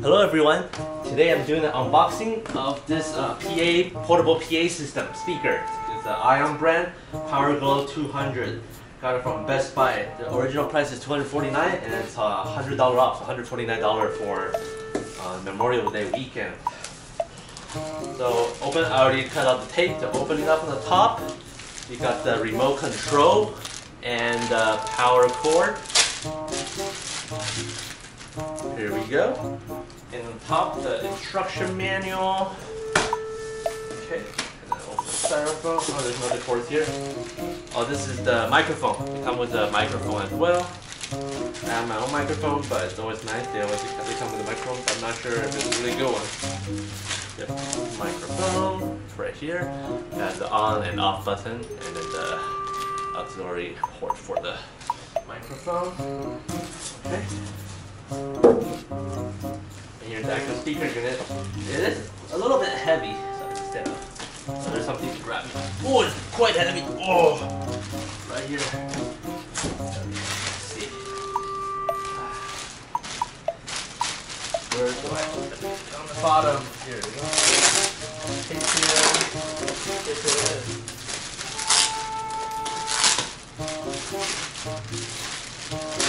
Hello everyone. Today I'm doing an unboxing of this uh, PA portable PA system speaker. It's the Ion brand Powerglow 200. Got it from Best Buy. The original price is 249 and it's uh, $100 off, $129 for uh, Memorial Day weekend. So open, I already cut out the tape to open it up on the top. You got the remote control and the power cord. Here we go. And on top, the instruction manual. Okay, and then open the styrofoam. Oh, there's another cord here. Oh, this is the microphone. It comes with a microphone as well. I have my own microphone, but it's always nice. They always they come with a microphone. But I'm not sure if it's a really good one. Yep, microphone It's right here. Has the on and off button, and then the auxiliary port for the microphone. Okay. Actual speaker. It is a little bit heavy, so of so there's something to grab. Oh, it's quite heavy. Oh, right here. See. Where do I put it? On the bottom. Here we go. Take here. It.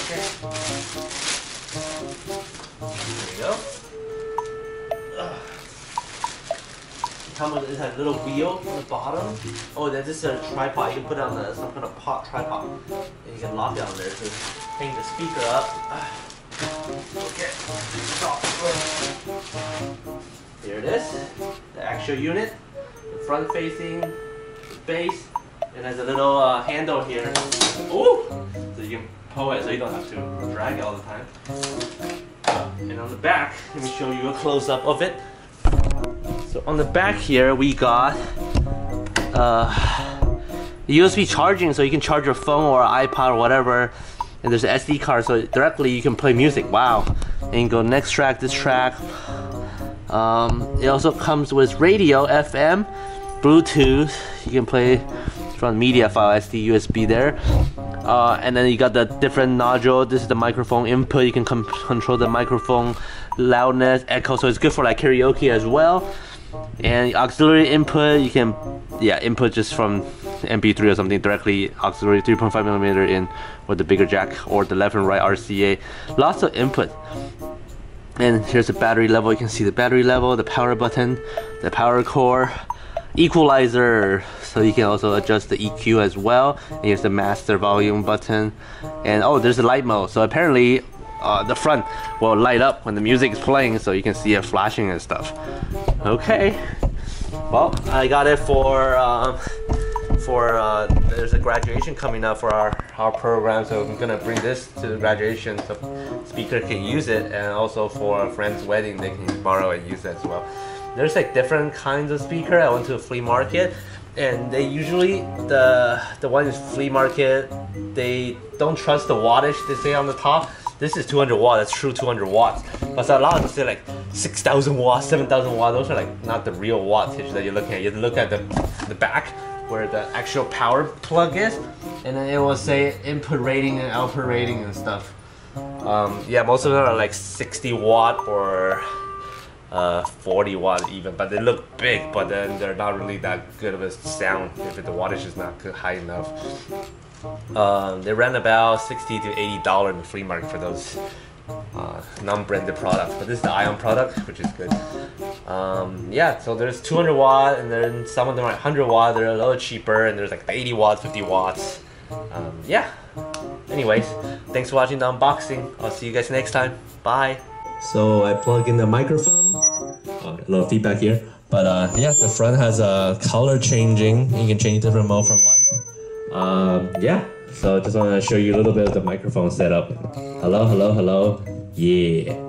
Okay. There we go. Come with this little wheel on the bottom. Oh, this is a tripod. You can put it on the, some kind of pot tripod. And you can lock it on there to hang the speaker up. Okay. Here it is. The actual unit. The front facing, base, and there's a little uh, handle here. Ooh! So you can pull it so you don't have to drag it all the time. And on the back, let me show you a close up of it. So on the back here, we got uh, USB charging so you can charge your phone or iPod or whatever. And there's an SD card so directly you can play music. Wow. And go next track, this track. Um, it also comes with radio, FM, Bluetooth. You can play from media file SD USB there. Uh, and then you got the different nodule. This is the microphone input. You can control the microphone loudness, echo. So it's good for like karaoke as well. And auxiliary input, you can yeah input just from MP3 or something directly auxiliary 3.5 millimeter in with the bigger jack or the left and right RCA. Lots of input. And here's the battery level. You can see the battery level, the power button, the power core, equalizer. So you can also adjust the EQ as well. And here's the master volume button. And oh, there's a light mode. So apparently uh, the front will light up when the music is playing so you can see it flashing and stuff. Okay. Well, I got it for um, for uh, there's a graduation coming up for our our program, so I'm gonna bring this to the graduation so speaker can use it, and also for a friend's wedding they can borrow and use it as well. There's like different kinds of speaker. I went to a flea market, and they usually the the one in flea market they don't trust the wattage they say on the top. This is 200 watts. That's true 200 watts. But a lot of them say like 6,000 watts, 7,000 watts. Those are like not the real wattage that you're looking at. You look at the the back where the actual power plug is, and then it will say input rating and output rating and stuff. Um, yeah, most of them are like 60 watt or uh, 40 watt even, but they look big, but then they're not really that good of a sound if the wattage is not good, high enough. Um, they ran about 60 to 80 dollar in the flea market for those uh, non-branded products, but this is the Ion product, which is good. Um, yeah, so there's 200 watt, and then some of them are 100 watt. They're a little cheaper, and there's like 80 watts, 50 watts. Um, yeah. Anyways, thanks for watching the unboxing. I'll see you guys next time. Bye. So I plug in the microphone. Uh, a little feedback here, but uh, yeah, the front has a color changing. You can change different mode for light. Um, yeah. So just want to show you a little bit of the microphone setup. Hello, hello, hello. Yeah.